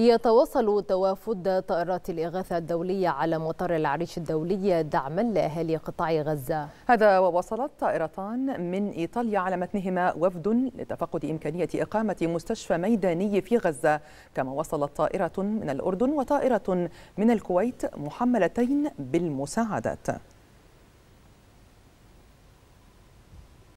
يتواصل توافد طائرات الإغاثة الدولية على مطار العريش الدولي دعما لأهالي قطاع غزة. هذا ووصلت طائرتان من إيطاليا على متنهما وفد لتفقد إمكانية إقامة مستشفى ميداني في غزة. كما وصلت طائرة من الأردن وطائرة من الكويت محملتين بالمساعدات.